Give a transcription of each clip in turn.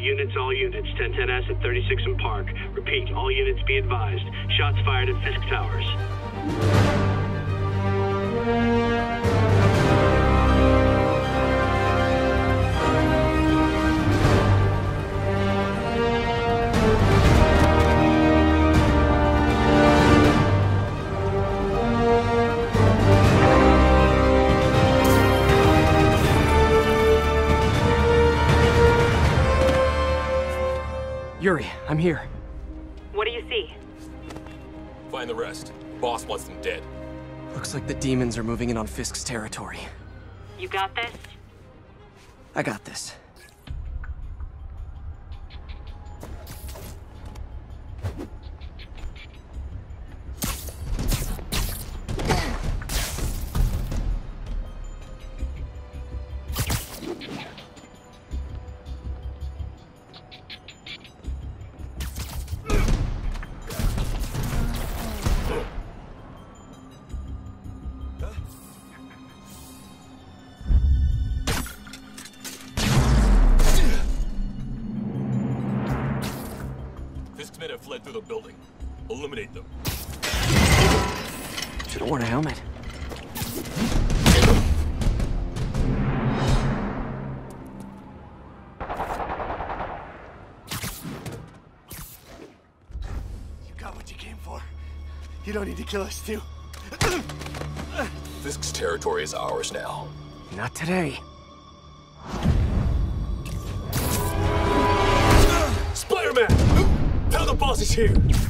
units, all units. 1010S at 36 and Park. Repeat, all units be advised. Shots fired at Fisk Towers. Yuri, I'm here. What do you see? Find the rest. Boss wants them dead. Looks like the demons are moving in on Fisk's territory. You got this? I got this. Men have fled through the building. Eliminate them. Should've worn a helmet. You got what you came for. You don't need to kill us, too. Fisk's territory is ours now. Not today. He's here!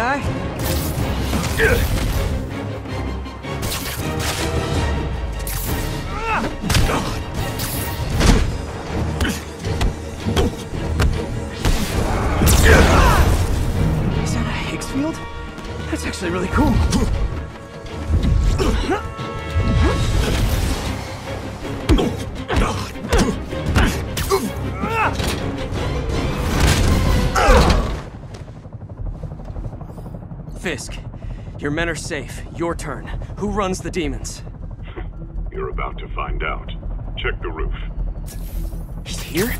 Is that a Higgs field? That's actually really cool. Fisk, your men are safe. Your turn. Who runs the demons? You're about to find out. Check the roof. He's here?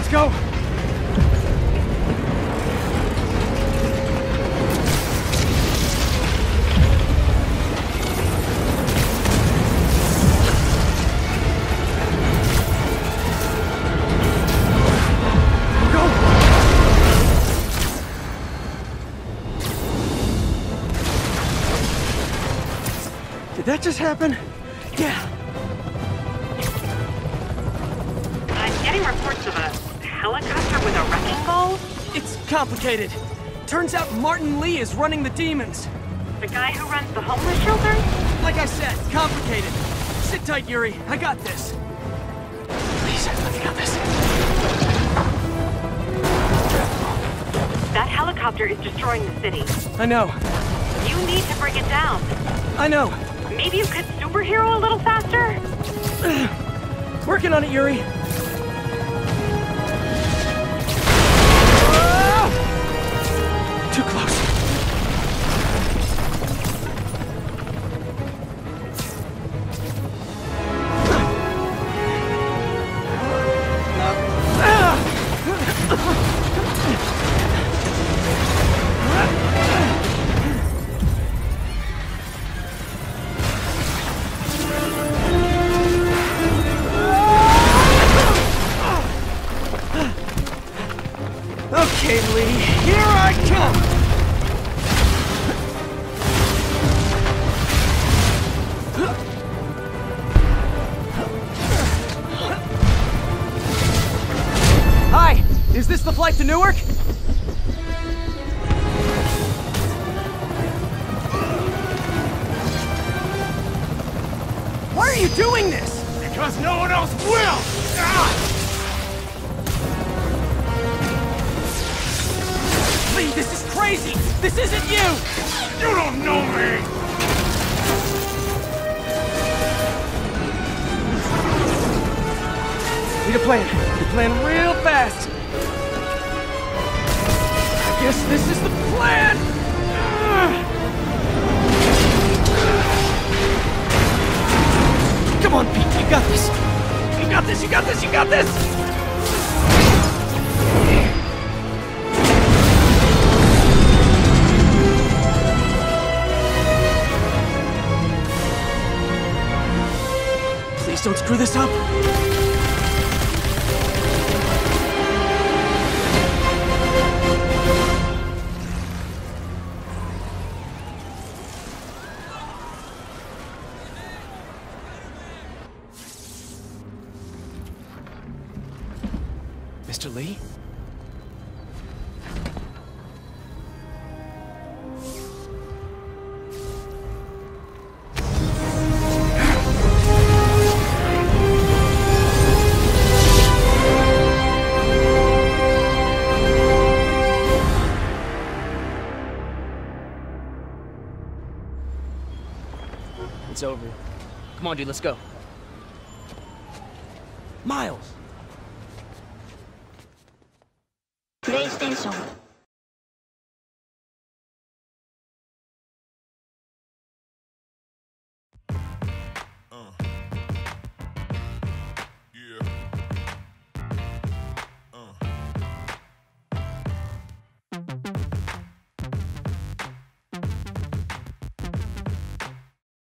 let's go. Just happen? Yeah. I'm getting reports of a helicopter with a wrecking ball. It's complicated. Turns out Martin Li is running the demons. The guy who runs the homeless shelter? Like I said, complicated. Sit tight, Yuri. I got this. Please, let me got this. That helicopter is destroying the city. I know. You need to bring it down. I know. Maybe you could superhero a little faster? Working on it, Yuri. To Newark? Why are you doing this? Because no one else will! Ah! Li, this is crazy! This isn't you! You don't know me! Need a plan. Need a plan real fast. Guess this is the plan. Come on, Pete. You got this. You got this. You got this. You got this. Please don't screw this up. it's over. Come on, dude, let's go. Miles! PlayStation. Uh. Yeah. Uh.